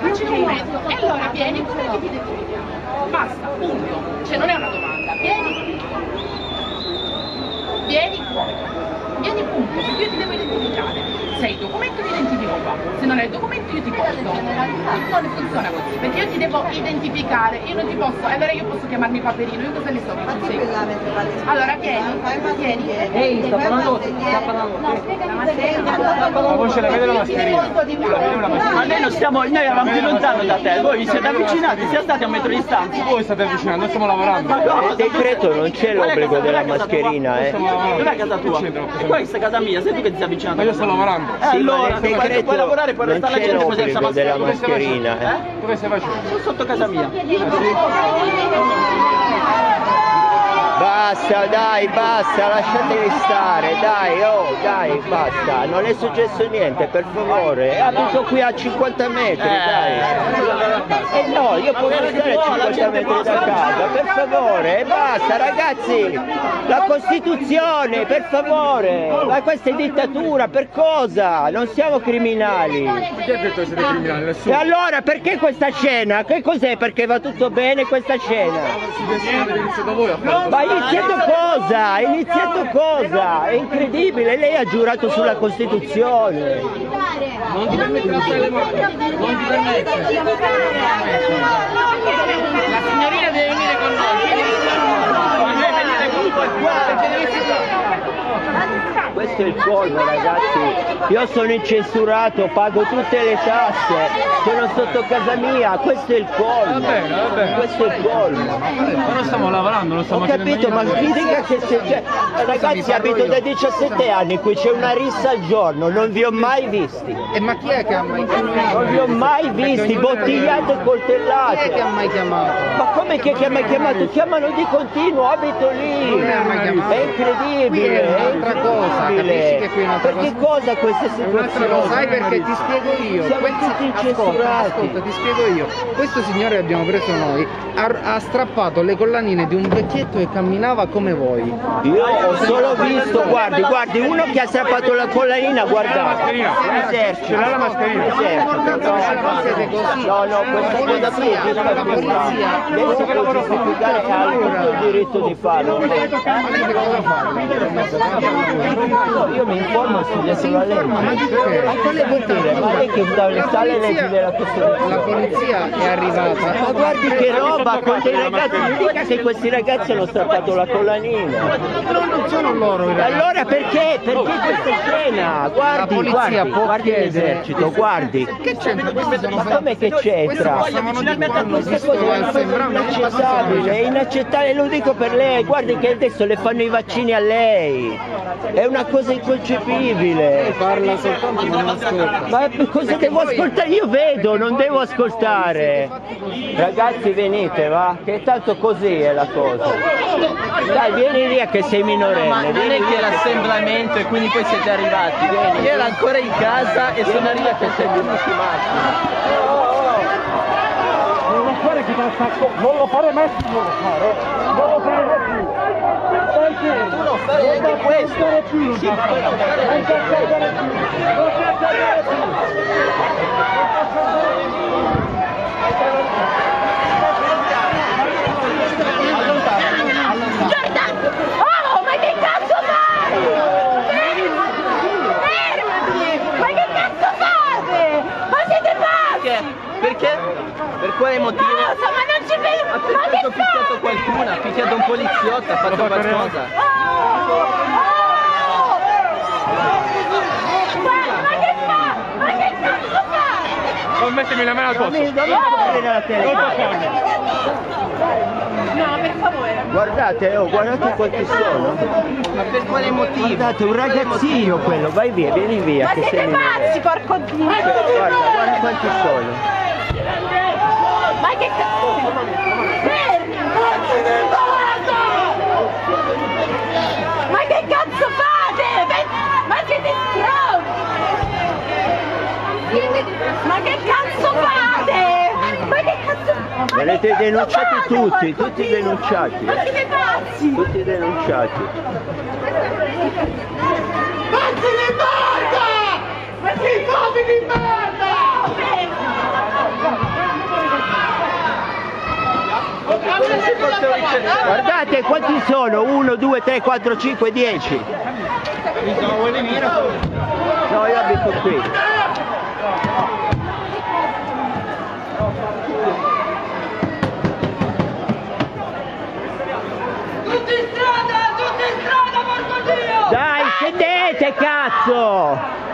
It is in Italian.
ma un mezzo. E allora vieni, come ti identifichiamo? Basta, punto. Cioè non è una domanda. Vieni. Vieni. Vieni punto, io ti devo identificare. Se il documento ti identifico qua, se non hai il documento io ti porto. Non funziona così, perché io ti devo identificare, io non ti posso, allora io posso chiamarmi Paperino, io cosa ne so che tu sei? Allora vieni, vieni. Ehi, sta parlando, sta parlando. La voce la vede la mascherina. Ma noi non stiamo, noi eravamo più lontano da te, voi vi siete avvicinati, siete stati a un metro di distanza. Voi state avvicinando, noi stiamo lavorando. Nel decreto non c'è l'obbligo della mascherina, eh. Dov'è casa tua? E questa è casa mia, sei tu che ti stai avvicinando. Ma io sto lavorando. Eh, Sì, allora, se puoi, puoi lavorare puoi restare la gente senza l'obbligo della mascherina. mascherina, eh. Dove stai facendo? Sono sotto casa mia. Basta, dai, basta, lasciateli stare, dai, oh, dai, basta, non è successo niente, per favore, abito qui a 50 metri, dai. Eh no, io posso stare a 50 metri da casa, per favore, e basta, ragazzi, la Costituzione, per favore, ma questa è dittatura, per cosa? Non siamo criminali. E allora perché questa scena? Che cos'è? Perché va tutto bene questa scena? Ma ha iniziato cosa? Ha iniziato cosa? È incredibile, lei ha giurato sulla Costituzione. Non ti permettere. Non ti permettere. La signorina deve venire con noi. Ma noi venire comunque qua, perché devi Questo è il colmo ragazzi, io sono incensurato, pago tutte le tasse, sono sotto casa mia, questo è il colmo, Va bene, va bene. questo è il colmo. Ma non stiamo lavorando, non Ho stiamo facendo capito, ma mi dica che se c'è... Ragazzi abito da 17 anni, qui c'è una rissa al giorno, non vi ho mai visti. E ma chi è che ha mai chiamato? Non vi ho mai visti, bottigliate e Chi è che ha mai chiamato? Ma come che chiama chiamato? Chiamano di continuo, abito lì! Non mi ha mai chiamato. È incredibile! È un'altra un'altra Perché cosa? questa situazione? sai perché ti spiego io. Siamo Questi- tutti ascolta, ascolta, ti spiego io. Questo signore che abbiamo preso noi ha, ha strappato le collanine di un vecchietto che camminava come voi. Io ho solo visto, guardi, guardi, uno che ha strappato la collanina, guardate. L'ha la mascherina. No, no, questa cosa qui è può giustificare, ha tutto il diritto di farlo. Fa? Io mi informo sulla legge. Ma perché? Quale lei che sta le leggi della La Costituzione? polizia è arrivata. Ma guardi che roba con dei ragazzi, mi dica che questi ragazzi hanno strappato la collanina. No, non sono loro i ragazzi. allora perché? Perché questa scena? Guardi, La polizia guardi, può guardi l'esercito, guardi. Che c'entra? Ma come che c'entra? È inaccettabile, lo dico per lei, guardi che adesso le fanno i vaccini a lei, è una cosa inconcepibile. Parla soltanto ma non ascolta. Ma cosa devo ascoltare? Io vedo, non devo ascoltare. Ragazzi venite, va? Che tanto così è la cosa. Dai, vieni via che sei Ma minorenne. non è vieni che l'assemblamento e quindi poi siete arrivati. Io ero ancora in casa e sono arrivati a sei minuti massimo. Non lo fare sacco, non lo fare mai più, non lo fare, non lo fare mai più. Perché? Tu non fai anche questo. più, Sì, ma non accadere più, non accadere più. Oh? Perché? Per quale motivo? Non Ha per caso picchiato qualcuno, ha picchiato un poliziotto, ha fatto qualcosa. Oh! Oh! Ma, ma che fa? Ma che cazzo fai? Non mettermi la mano al posto. non nella tele. No, per favore. Guardate, oh, guardate quanti sono. Ma per quale motivo? Guardate, un ragazzino quello, vai via, vieni via. Ma che sei siete pazzi, porco dio! Guarda, guarda quanti sono. Ma che cazzo? avete denunciato tutti, tutti denunciati. Ma siete! Tutti denunciati. Pazzi di merda! Pazzi di merda! Guardate quanti sono? 1, 2, 3, 4, 5, 10. No, io abito qui. Scendete, cazzo!